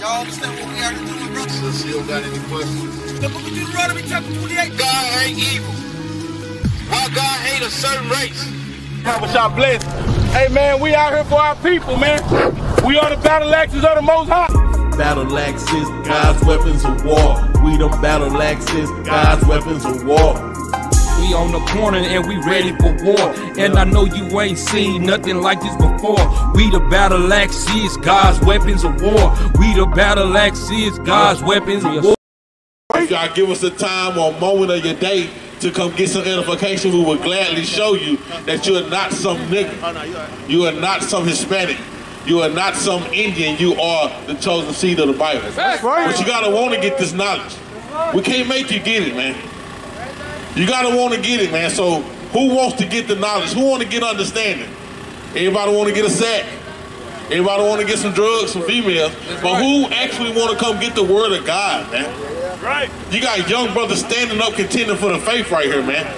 Y'all understand what we are doing, bro? Since you don't got any questions. The book of Deuteronomy chapter 28. God ain't evil. Why God hate a certain race? How was y'all blessed? Hey man, we out here for our people, man. We are the battle axes of the most high. Battle axes, God's weapons of war. We the battle axes, God's weapons of war. We on the corner and we ready for war. And I know you ain't seen nothing like this before. We the battle axes, God's weapons of war. We the battle axes, God's weapons of war. If y'all give us a time or a moment of your day to come get some edification, we will gladly show you that you are not some nigga. You are not some Hispanic. You are not some Indian. You are the chosen seed of the Bible. That's right. But you gotta want to get this knowledge. We can't make you get it, man. You gotta want to get it, man. So who wants to get the knowledge? Who want to get understanding? Everybody want to get a sack. Everybody want to get some drugs, some females. But who actually want to come get the word of God, man? Right. You got young brothers standing up contending for the faith right here, man.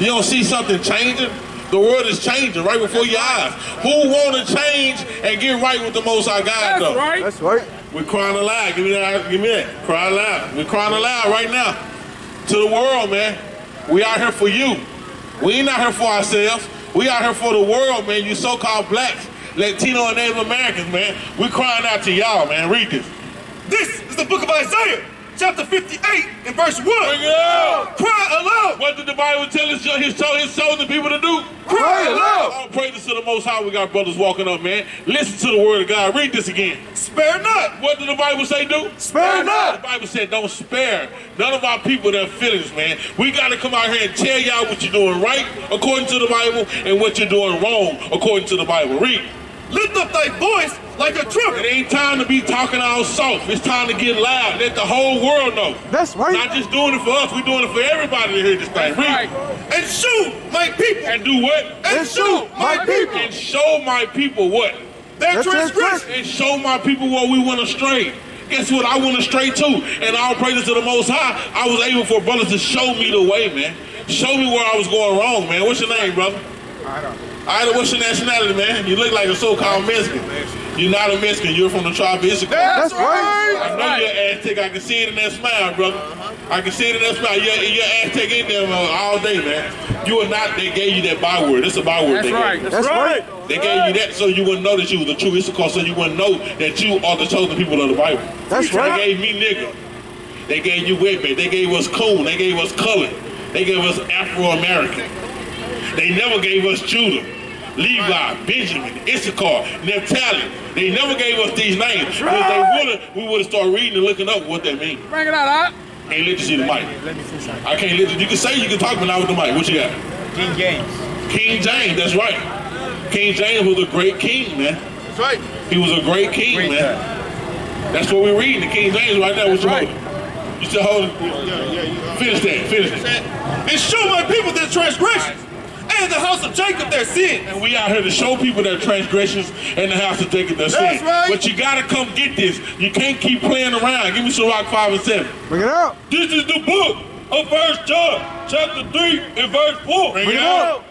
You don't see something changing? The world is changing right before your eyes. Who want to change and get right with the Most High God, though? That's though? right. That's right. We're crying aloud. Give me that. Give me that. Cry aloud. We're crying aloud right now to the world, man. We out here for you. We ain't out here for ourselves. We out here for the world, man. You so-called blacks, Latino, and Native Americans, man. We crying out to y'all, man. Read this. This is the book of Isaiah, chapter 58 and verse 1. Bring it out. Cry aloud. What did the Bible tell his, his, his chosen people to do? Cry aloud. All oh, praises to the Most High. We got brothers walking up, man. Listen to the word of God. Read this again. Spare not. What did the Bible say do? Spare not. The. Bible said don't spare none of our people their feelings, man. We got to come out here and tell y'all what you're doing right according to the Bible and what you're doing wrong according to the Bible. Read. Lift up thy voice like a truck. It ain't time to be talking all soft. It's time to get loud. Let the whole world know. That's right. Not just doing it for us. We're doing it for everybody to hear this thing. Read. And shoot my people. And do what? And shoot my people. And show my people what? Their Their transgression. and show my people where we went astray. Guess what? I went astray too. And all praises to the Most High, I was able for brothers to show me the way, man. Show me where I was going wrong, man. What's your name, brother? I don't. Ida, what's your nationality, man? You look like a so-called Mexican. You're not a Mexican. You're from the tribe of Issachar. That's right. I know you're Aztec. I can see it in that smile, brother. I can see it in that smile. You're, you're Aztec in there uh, all day, man. You are not. They gave you that byword. That's a byword. That's they right. Gave. That's right. They gave you that so you wouldn't know that you was the true Issachar, so you wouldn't know that you are the chosen people of the Bible. That's They right. They gave me nigga. They gave you wetback. They gave us coon. They gave us color. They gave us Afro-American. They never gave us Judah, Levi, Benjamin, Issachar, Naphtali. They never gave us these names. Because they would have, we would have started reading and looking up what that means. Bring it out, huh? Can't let you see the mic. I can't let you. You can say you can talk, but not with the mic. What you got? King James. King James. That's right. King James was a great king, man. That's right. He was a great king, Great man. That's what we're reading. The King James right there. What you right. holding? You still holding? Finish that. Finish that. And show my people their transgressions. And the house of Jacob their sins. And we out here to show people their transgressions and the house of Jacob their That's sin. right. But you gotta come get this. You can't keep playing around. Give me some rock five and seven. Bring it out. This is the book of First John, chapter three and verse four. Bring it out.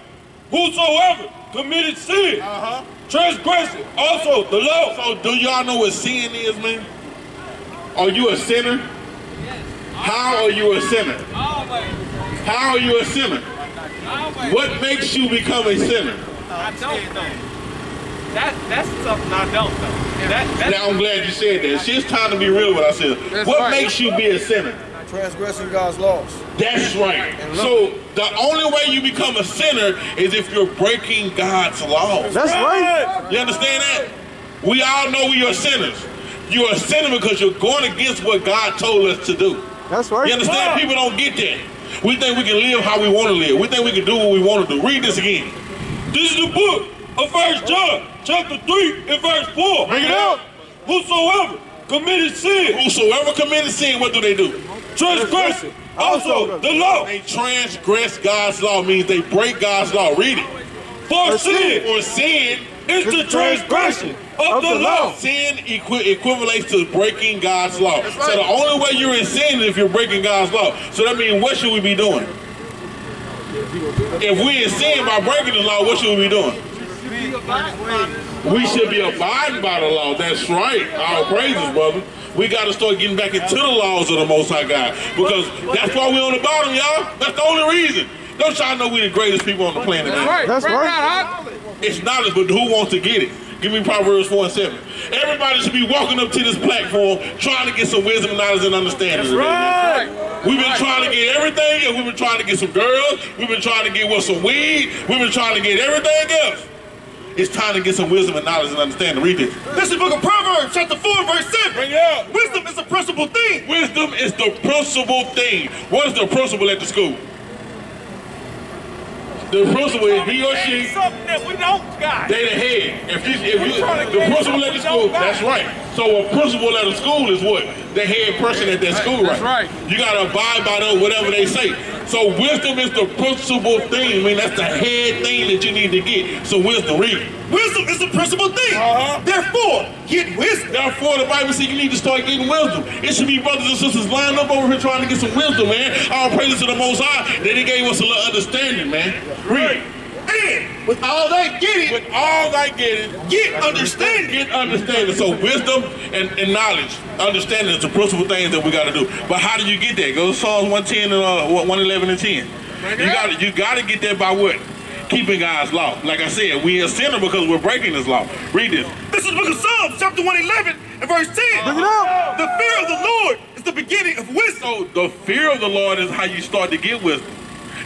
Whosoever committed sin, uh-huh. transgressed also the law. So do y'all know what sin is, man? Are you a sinner? Yes. How are you a sinner? Always. How are you a sinner? What makes you become a sinner? I don't know. That that's something I don't know. That Now I'm glad you said that. See, it's time to be real with ourselves. That's what right. makes you be a sinner? Transgressing God's laws. That's right. So the only way you become a sinner is if you're breaking God's laws. That's right. You understand that? We all know we are sinners. You're a sinner because you're going against what God told us to do. That's right. You understand? People don't get that. We think we can live how we want to live. We think we can do what we want to do. Read this again. This is the book of First John, chapter 3 and verse 4. Bring it out. Whosoever committed sin. Whosoever committed sin, what do they do? Transgress also the law. They transgress God's law means they break God's law. Read it. For For sin, sin for sin is the transgression of the law. Sin equi- equivalates to breaking God's law. So the only way you're in sin is if you're breaking God's law. So that means what should we be doing? If we in sin by breaking the law, what should we be doing? We should be abiding by the law. That's right. Our praises, brother. We got to start getting back into the laws of the Most High God because that's why we're on the bottom, y'all. That's the only reason. Don't y'all know we the greatest people on the planet, man? Right. That's right. It's knowledge, but who wants to get it? Give me Proverbs 4 and 7. Everybody should be walking up to this platform trying to get some wisdom, knowledge, and understanding. today. Right. We've been trying to get everything, and we've been trying to get some girls. We've been trying to get what some weed. We've been trying to get everything else. It's time to get some wisdom and knowledge and understanding. Read this. This is the book of Proverbs, chapter 4, verse 7. Bring it up. Wisdom is the principal thing. Wisdom is the principal thing. What is the principal at the school? The principal he or she. Something that we don't got. They the head. If you, if you, the principal at the school, that's right. So a principal at a school is what? The head person at that school, right? That's right? right. You gotta abide by them, whatever they say. So wisdom is the principal thing. I mean, that's the head thing that you need to get. So wisdom, read. Wisdom is the principal thing. Uh-huh. Therefore, get wisdom. Therefore, the Bible says you need to start getting wisdom. It should be brothers and sisters lined up over here trying to get some wisdom, man. All praises to the Most High that He gave us a little understanding, man. Read. And with all that getting, With all thy getting, get understanding. get understanding. So wisdom and, and knowledge, understanding is the principal things that we got to do. But how do you get that? Go to Psalms 110 and uh, what, 111 and 10. You got to you got to get that by what? Keeping God's law. Like I said, we are sinner because we're breaking His law. Read this. This is the book of Psalms, chapter 111, and verse 10. Bring it up. The fear of the Lord is the beginning of wisdom. So the fear of the Lord is how you start to get wisdom.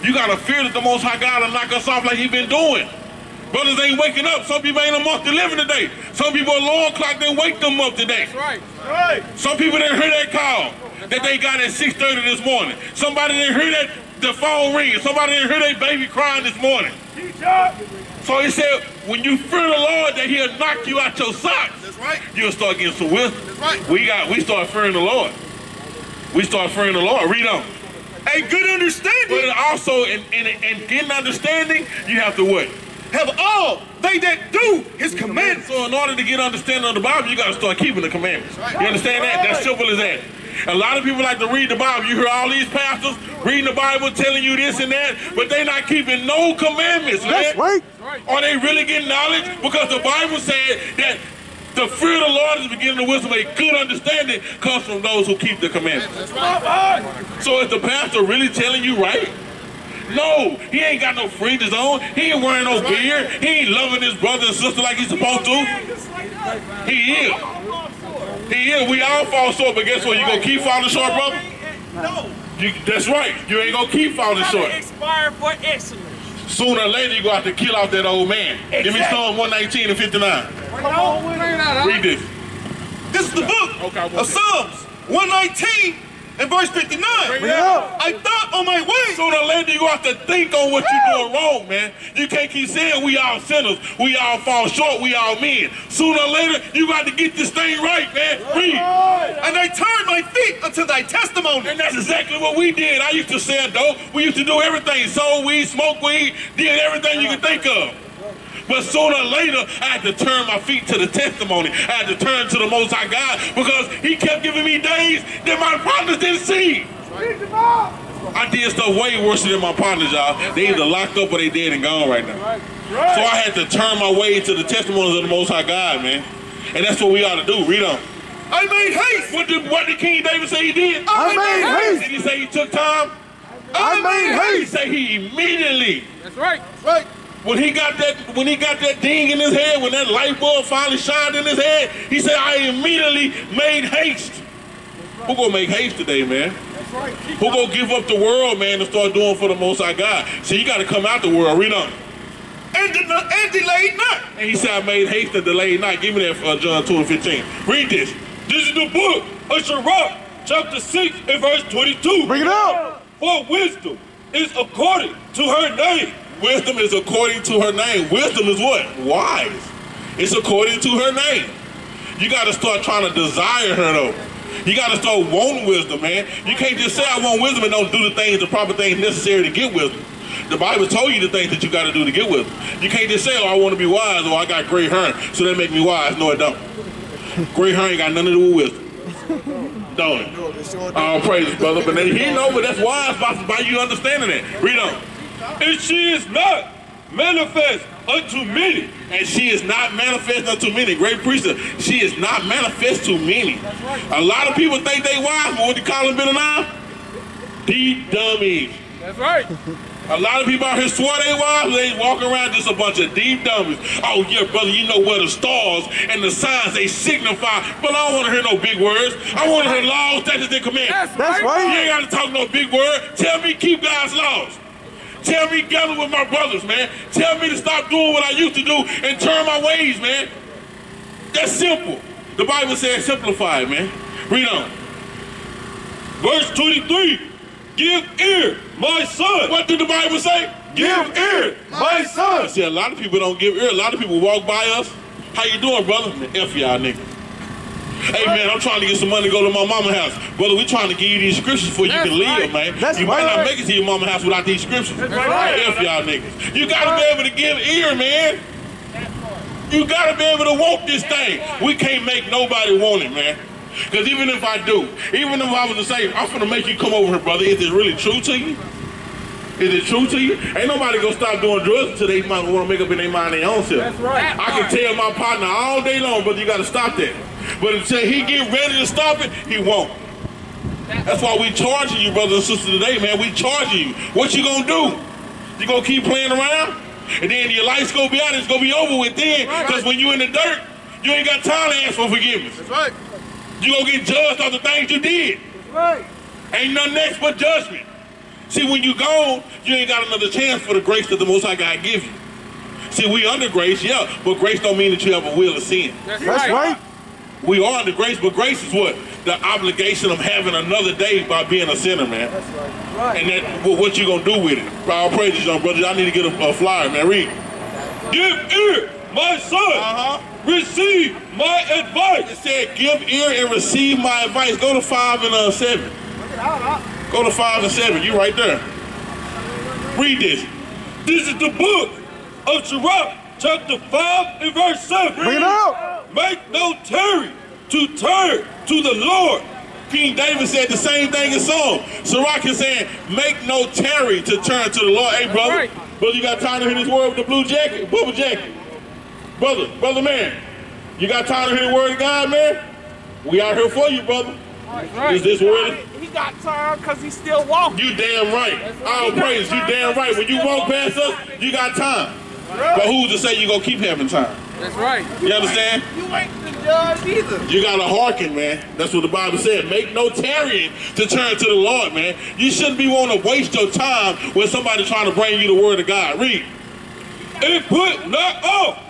You got to fear that the Most High God will knock us off like He been doing. Brothers ain't waking up. Some people ain't a month to living today. Some people alarm clock didn't wake them up today. That's right. Right. Some people didn't hear that call that they got at 6.30 this morning. Somebody didn't hear that the phone ringing. Somebody didn't hear their baby crying this morning. So he said, when you fear the Lord that he'll knock you out your socks, That's right. you'll start getting some wisdom. That's right. We got we start fearing the Lord. We start fearing the Lord. Read on. A good understanding. But also in, in, in getting understanding, you have to what? have all they that do his commandments. So in order to get understanding of the Bible, you got to start keeping the commandments. You understand that? That's simple as that. A lot of people like to read the Bible. You hear all these pastors reading the Bible, telling you this and that, but they not keeping no commandments, man. Right. Are they really getting knowledge? Because the Bible said that the fear of the Lord is the beginning of wisdom. A good understanding comes from those who keep the commandments. So is the pastor really telling you right? No, he ain't got no fringes on. He ain't wearing no beard. He ain't loving his brother and sister like he's supposed to. He is. He is. We all fall short, but guess what? You gonna keep falling short, brother? No. You, that's right. You ain't gonna keep falling short. Expire for excellence. Sooner or later, you're gonna have to kill off that old man. Give me Exactly. Psalm 119 and 59. Come on, bring that out. Read this. This is the book Okay, of. Psalms 119 and verse 59. Bring it up. I thought on my way. Sooner or later, you gonna have to think on what you're doing wrong, man. You can't keep saying we all sinners, we all fall short, we all men. Sooner or later, you got to get this thing right, man. Read. And I turned my feet unto thy testimony. And that's exactly what we did. I used to sell dope. We used to do everything. Sold weed, smoke weed, did everything you could think of. But sooner or later, I had to turn my feet to the testimony. I had to turn to the Most High God because He kept giving me days that my partners didn't see. I did stuff way worse than my partners, y'all. They either locked up or they dead and gone right now. So I had to turn my way to the testimonies of the Most High God, man. And that's what we ought to do. Read on. I made haste. What did, what did King David say he did? I made Did haste. he say he took time? I made He haste. say he immediately That's right. Right. When he got that when he got that ding in his head, when that light bulb finally shined in his head, he said, I immediately made haste. Who gonna make haste today, man? Right. Who gonna give up the world, man, and start doing for the most high God? So you gotta come out the world, read on. And, de- and delayed not. And he said, I made haste and delayed not. Give me that uh, John 2 and 15. Read this. This is the book of Sirach, chapter 6 and verse 22. Bring it up. For wisdom is according to her name. Wisdom is according to her name. Wisdom is what? Wise. It's according to her name. You got to start trying to desire her though. You got to start wanting wisdom, man. You can't just say I want wisdom and don't do the things, the proper things necessary to get wisdom. The Bible told you the things that you got to do to get wisdom. You can't just say, "Oh, I want to be wise," or "I got gray hair, so that make me wise." No, it don't. Gray hair ain't got nothing to do with wisdom, don't it? All praises, brother. But he know, but that's wise by, by you understanding it. Read on. And she is not manifest unto many. And she is not manifest unto many. Great priestess, she is not manifest to many. Right. A lot of people think they wise, but what you call them, Bill now? Deep dummies. That's right. A lot of people out here swear they wise, but they walk around just a bunch of deep dummies. Oh yeah, brother, you know where the stars and the signs they signify, but I don't want to hear no big words. I want to hear laws, statutes, and commandments. That's right. You ain't got to talk no big word. Tell me keep God's laws. Tell me gather with my brothers, man. Tell me to stop doing what I used to do and turn my ways, man. That's simple. The Bible says simplify man. Read on. Verse 23. Give ear, my son. What did the Bible say? Give ear, my son. See, a lot of people don't give ear. A lot of people walk by us. How you doing, brother? F y'all nigga. Hey man, I'm trying to get some money to go to my mama house. Brother, we trying to give you these scriptures before you That's can live, man. That's you might not make it to your mama house without these scriptures. right. F y'all niggas. You gotta be able to give ear, man. You gotta be able to want this thing. We can't make nobody want it, man. Because even if I do, even if I was to say, I'm gonna make you come over here, brother, is it really true to you? Is it true to you? Ain't nobody gonna stop doing drugs until they might want to make up in their mind their own self. That's right. I can tell my partner all day long, brother, you gotta stop that. But until he get ready to stop it, he won't. That's why we charging you, brothers and sisters, today, man. We charging you. What you gonna do? You gonna keep playing around? And then your life's gonna be out, it's gonna be over with then. Because when you in the dirt, you ain't got time to ask for forgiveness. That's right. You gonna get judged on the things you did. That's right. Ain't nothing next but judgment. See, when you gone, you ain't got another chance for the grace that the Most High God give you. See, we under grace, yeah, but grace don't mean that you have a will of sin. That's, That's right. We are under grace, but grace is what? The obligation of having another day by being a sinner, man. That's right. Right. And that, well, what you gonna do with it? All praises, young brothers. I need to get a, a flyer, man. Read. Give ear, my son. Uh-huh. Receive my advice. It said, give ear and receive my advice. Go to five and uh, seven. Go to five and seven. You right there. Read this. This is the book of Sirach, chapter 5 and verse 7. Bring it out. Make no tarry to turn to the Lord. King David said the same thing in Psalm. Sirach is saying, make no tarry to turn to the Lord. Hey, brother. right. Brother, you got time to hear this word with the blue jacket? Bubble jacket. Brother, brother man. You got time to hear the word of God, man? We out here for you, brother. Right. Is this word? He got time because he's still walking. You damn right. All praise. You damn right. When you walk past us, you got time. But who's to say you gonna keep having time? That's right. You understand? You ain't the judge either. You gotta hearken, man. That's what the Bible said. Make no tarrying to turn to the Lord, man. You shouldn't be wanting to waste your time when somebody trying to bring you the word of God. Read. And put not off oh,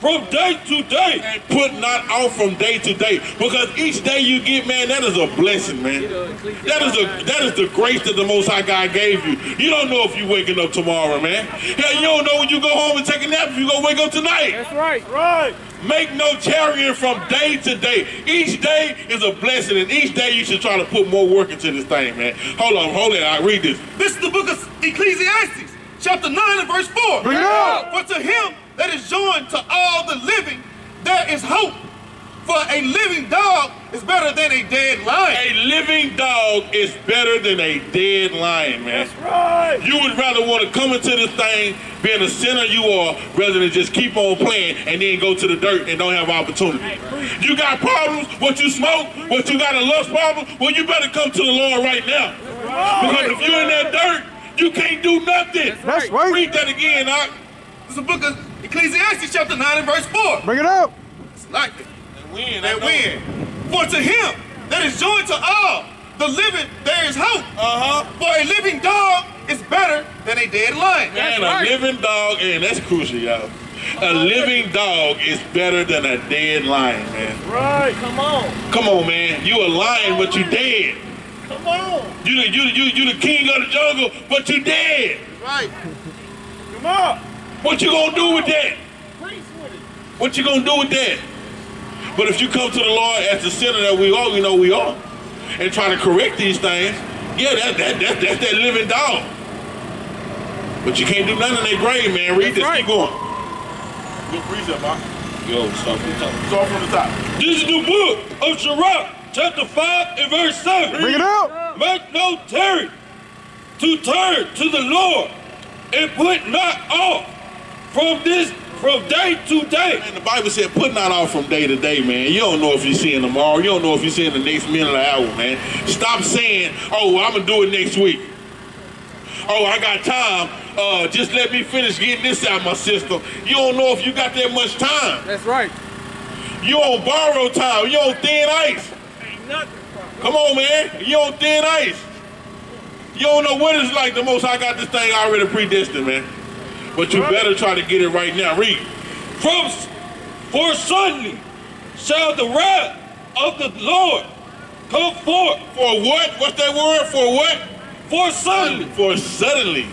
from day to day. Put not off from day to day. Because each day you get, man, that is a blessing, man. That is a that is the grace that the Most High God gave you. You don't know if you're waking up tomorrow, man. Hell, you don't know when you go home and take a nap if you're gonna wake up tonight. That's right. Right. Make no tarrying from day to day. Each day is a blessing, and each day you should try to put more work into this thing, man. Hold on, hold it. I read this. This is the book of Ecclesiastes, chapter 9 and verse 4. Bring it out. For to him that is joined to all the living, there is hope. For a living dog is better than a dead lion. A living dog is better than a dead lion, man. That's right. You would rather want to come into this thing being a sinner you are rather than just keep on playing and then go to the dirt and don't have opportunity. You got problems, what you smoke, what you got a lust problem, well, you better come to the Lord right now. Because if you're in that dirt, you can't do nothing. That's right. Read that again, Doc. This is the book of Ecclesiastes, chapter 9 and verse 4. Bring it up. It's like it. And win. That win. For to him that is joined to all the living, there is hope. Uh-huh. For a living dog is better than a dead lion. And right. a living dog, and that's crucial, y'all. A living dog is better than a dead lion, man. Right. Come on. Come on, man. You a lion, but you dead. Come on. You the you you you the king of the jungle, but you dead. Right. Come on. What you gonna do with that? What you gonna do with that? But if you come to the Lord as the sinner that we are, you know we are, and try to correct these things, yeah, that that, that that's that living dog. But you can't do nothing in that grave, man. Read this. right. Keep going. Good precept, Bob. Yo, start from the top. Start from the top. This is the book of Sirach, chapter 5 and verse 7. Bring it out. Make no tarry to turn to the Lord and put not off from this from day to day. And the Bible said, put not off from day to day, man. You don't know if you're seeing tomorrow. You don't know if you're seeing the next minute or hour, man. Stop saying, oh, I'm going to do it next week. Oh, I got time. Uh, just let me finish getting this out of my system. You don't know if you got that much time. That's right. You on borrowed time. You on thin ice. Ain't nothing. Come on, man. You on thin ice. You don't know what it's like. The most I got this thing already predestined, man. But you better try to get it right now. Read. From for suddenly shall the wrath of the Lord come forth. For what? What's that word? For what? For suddenly. For suddenly,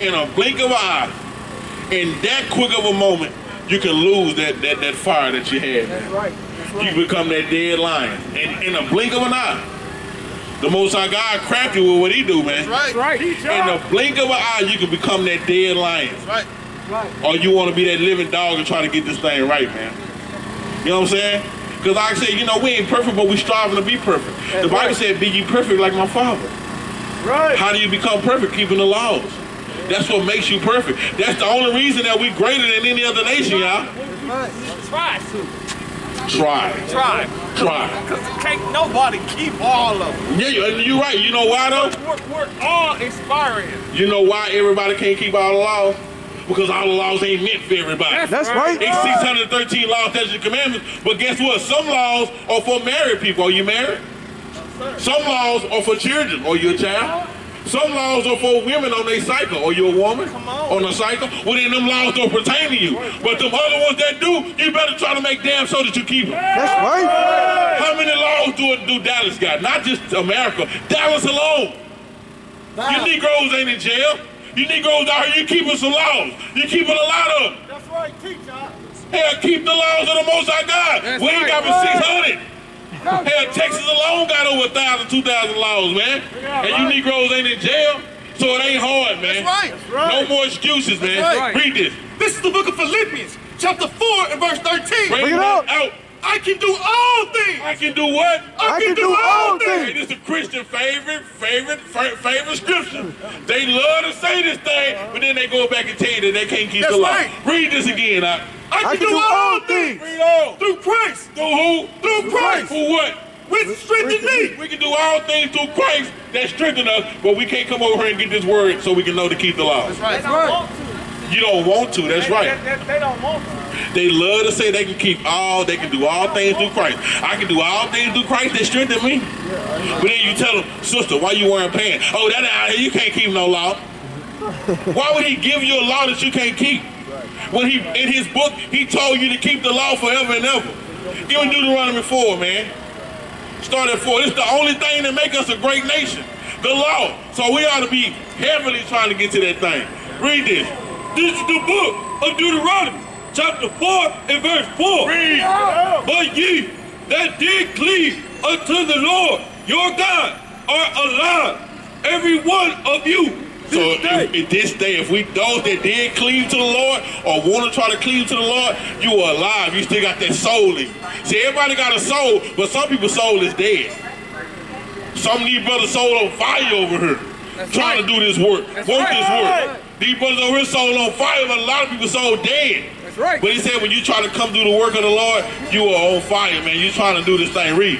in a blink of an eye, in that quick of a moment, you can lose that that, that fire that you had. That's right. That's right. You become that dead lion. And in a blink of an eye, the Most High God crafty with what He do, man. That's right. In the blink of an eye, you can become that dead lion. Right. Right. Or you want to be that living dog and try to get this thing right, man. You know what I'm saying? Because like I said, you know, we ain't perfect, but we striving to be perfect. the Bible right. said, be ye perfect like my Father. Right. How do you become perfect? Keeping the laws. That's what makes you perfect. That's the only reason that we greater than any other nation, y'all. Try to. Try. Try. Try. Because can't nobody keep all of them. Yeah, you- uh, you're right. You know why, though? We're, we're all inspiring. You know why everybody can't keep all the laws? Because all the laws ain't meant for everybody. That's right. It's 613 laws, statutes, and commandments. But guess what? Some laws are for married people. Are you married? Some laws are for children. Are you a child? Some laws are for women on their cycle. Are you a woman on a cycle? Well, then them laws don't pertain to you. But them other ones that do, you better try to make damn so that you keep them. That's right. How many laws do, do Dallas got? Not just America. Dallas alone. You Negroes ain't in jail. You Negroes out here, you keeping some laws. You keeping a lot of them. That's right. Teach y'all. Hell, keep the laws of the Most High God. That's we ain't right. got but 600. Hell, Texas alone got over 1,000, 2,000 laws, man. And you Negroes ain't in jail, so it ain't hard, man. That's right. No more excuses, man. right. Read this. This is the book of Philippians, chapter 4 and verse 13. Bring it that up. out. I can do all things. I can do what? I, can, do, all Hey, things. this is a Christian favorite, favorite, fa- favorite scripture. They love to say this thing, but then they go back and tell you that they can't keep That's the law. right. Read this again. I, I can, do, all things Read on. through Christ, Through who? Through Christ. For what? which strengthens me. We can do all things through Christ that strengthen us, but we can't come over here and get this word so we can know to keep the law. They don't want to. You don't want to, that's They- right. They, they, they don't want to. They love to say they can keep all, they can do all things through Christ. I can do all things through Christ that strengthen me. But then you tell them, sister, why you wearing pants? Oh, that out here, you can't keep no law. Why would he give you a law that you can't keep? When he in his book, he told you to keep the law forever and ever. Give me Deuteronomy 4, man. Start at 4. It's the only thing that make us a great nation. The law. So we ought to be heavily trying to get to that thing. Read this. This is the book of Deuteronomy, chapter 4 and verse 4. Read. But ye that did cleave unto the Lord your God are alive, every one of you. So This day. if, if this day, if we those that did cleave to the Lord or want to try to cleave to the Lord, you are alive. You still got that soul in you. See, everybody got a soul, but some people's soul is dead. Some of these brothers' soul on fire over here, trying to do this work, That's work right. this work. These brothers over here soul on fire, but a lot of people's soul dead. That's right. But he said when you try to come do the work of the Lord, you are on fire, man. You trying to do this thing. Read.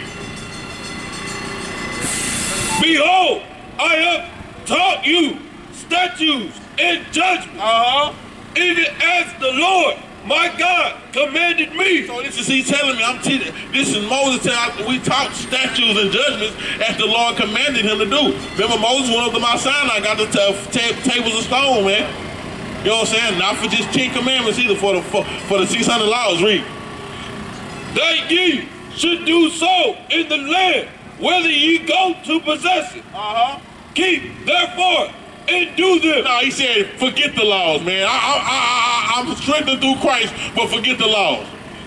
Behold, I have taught you statutes and judgments, Uh-huh. even as the Lord my God commanded me. So this is he telling me. I'm teaching. This is Moses telling. We taught statutes and judgments as the Lord commanded him to do. Remember Moses went up to Mount Sinai, and got the ta- ta- tables of stone, man. You know what I'm saying? Not for just ten commandments either. For the for, for the 600 laws. Read. that ye should do so in the land whether ye go to possess it. Uh huh. Keep therefore and do them. No, he said forget the laws, man. I, I, I, I, I'm strengthened through Christ, but forget the laws.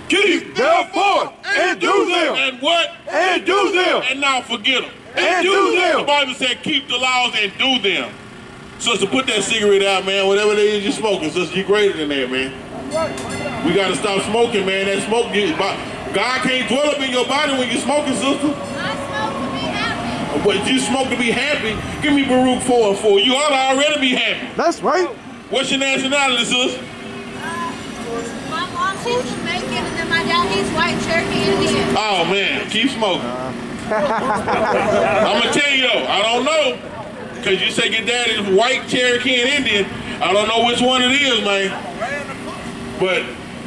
Keep Therefore, and do them. And what? And do them. And now forget them. And do them. The. Bible said keep the laws and do them. Sister, put that cigarette out, man. Whatever it is you're smoking, sister, you're greater than that, man. We got to stop smoking, man. That smoke, God can't dwell up in your body when you're smoking, sister. I smoke to be happy. But you smoke to be happy. Give me Baruch 4 and 4. You ought to already be happy. That's right. What's your nationality, sister? Uh, She's Jamaican, and then my daddy's white Cherokee Indian. Oh man, keep smoking. I'm gonna tell you though, I don't know. Cause you say your dad is white, Cherokee, and Indian. I don't know which one it is, man. But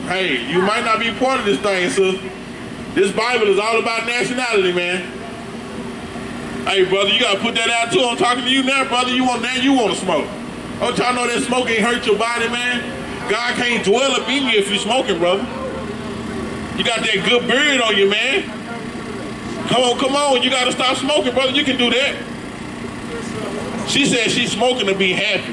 hey, you might not be part of this thing, sis. This Bible is all about nationality, man. Hey, brother, you gotta put that out too. I'm talking to you now, brother. You want now you want to smoke. Don't y'all know that smoke ain't hurt your body, man? God can't dwell up in you if you're smoking, brother. You got that good beard on you, man. Come on, come on. You got to stop smoking, brother. You can do that. She said she's smoking to be happy.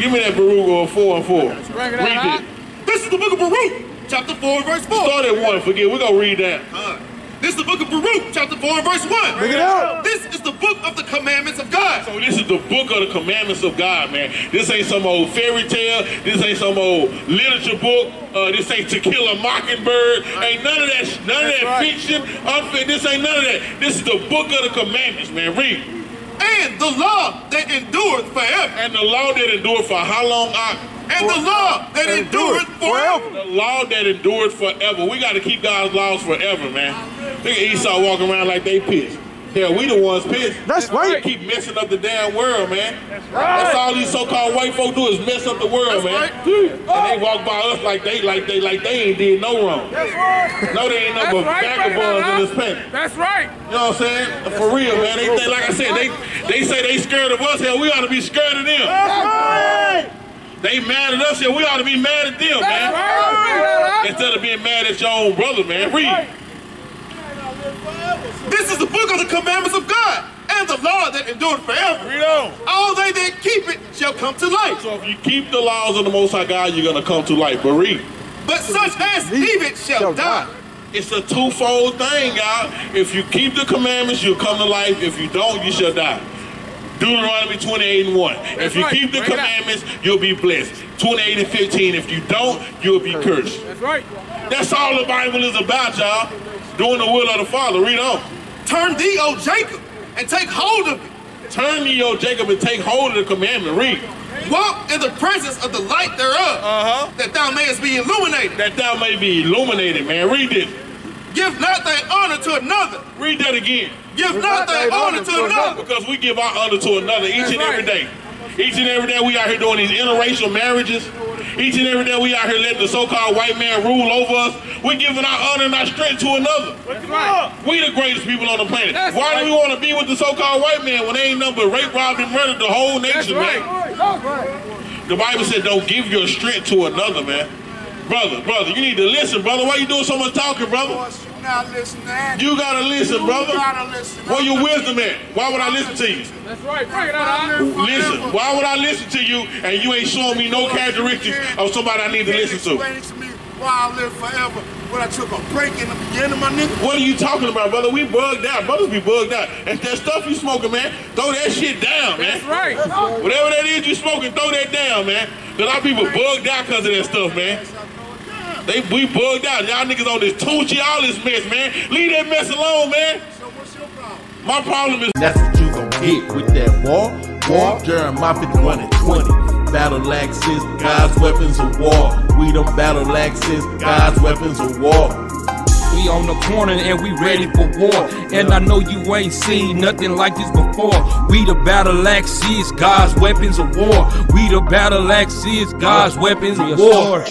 Give me that Baruch or four and four. Bring read it. This is the book of Baruch, chapter 4, verse 4. Start at one. Forget. We're going to read that. Uh, this is the book of Baruch, chapter 4, verse 1. Bring it out. This is the book of the commandments of God. So this is the book of the commandments of God, man. This ain't some old fairy tale. This ain't some old literature book. Uh, this ain't To Kill a Mockingbird. Ain't none of that. None of that right. fiction. Unfit. This ain't none of that. This is the book of the commandments, man. Read. And the law that endureth forever. And the law that endureth for how long? I, And the law that endureth forever. The law that endureth forever. We got to keep God's laws forever, man. Look at Esau walking around like they pissed. Hell, we the ones pissed. That's right. Keep messing up the damn world, man. That's right. That's all these so-called white folk do is mess up the world, man. Right. And they walk by us like they like they like they ain't did no wrong. That's right. No, they ain't no That's but right, vagabonds in this planet. That's right. You know what I'm saying? For real, man. They, they like I said, they they say they scared of us. Hell, we ought to be scared of them. Right. They mad at us. Hell, we ought to be mad at them, man. right. Instead of being mad at your own brother, man. Read. This is the book of the commandments of God and the law that endureth forever. Read on. All they that keep it shall come to life. So if you keep the laws of the Most High God, you're gonna come to life. But read. But such as leave it shall die. It's a twofold thing, y'all. If you keep the commandments, you'll come to life. If you don't, you shall die. Deuteronomy 28 and 1. if you right. keep the Bring commandments, you'll be blessed. 28 and 15. If you don't, you'll be cursed. That's right. That's all the Bible is about, y'all. Doing the will of the Father. Read on. Turn thee, O Jacob, and take hold of it. Turn ye, O Jacob, and take hold of the commandment. Read. Walk in the presence of the light thereof, Uh-huh. that thou mayest be illuminated. That thou may be illuminated, man. Read this. Give not thy honor to another. Read that again. Give not thy honor to another. Because we give our honor to another each That's and every right. day. Each and every day we out here doing these interracial marriages. Each and every day we out here letting the so-called white man rule over us. we giving our honor and our strength to another. That's right. We the greatest people on the planet. That's Why right. do we want to be with the so-called white man when they ain't nothing but rape, robbed, and murdered the whole nation, That's nation, right. man? The Bible said don't give your strength to another, man. Brother, brother, you need to listen, brother. Why you doing so much talking, brother? You not listening. You gotta listen, brother. You gotta listen. Where your wisdom at? Why would I listen to you? That's right. Bring it out. Listen, why would I listen to you and you ain't showing me no characteristics of somebody I need to listen to? Explain to me why I live forever when I took a break in the beginning, my nigga. What are you talking about, brother? We bugged out. Brothers be bugged out. That's that stuff you smoking, man. Throw that shit down, man. That's right. Whatever that is you smoking, throw that down, man. Cause our people bugged out because of that stuff, man. They we bugged out. Y'all niggas on this Tunchi, all this mess, man. Leave that mess alone, man. So what's your problem? My problem is That's what you gon' get with that war. War, Jeremiah 51 and 20. Battle axes, God's weapons of war. We them battle axes, God's weapons of war. We on the corner and we ready for war. And I know you ain't seen nothing like this before. We the battle axes, God's weapons of war. We the battle axes, God's weapons of war.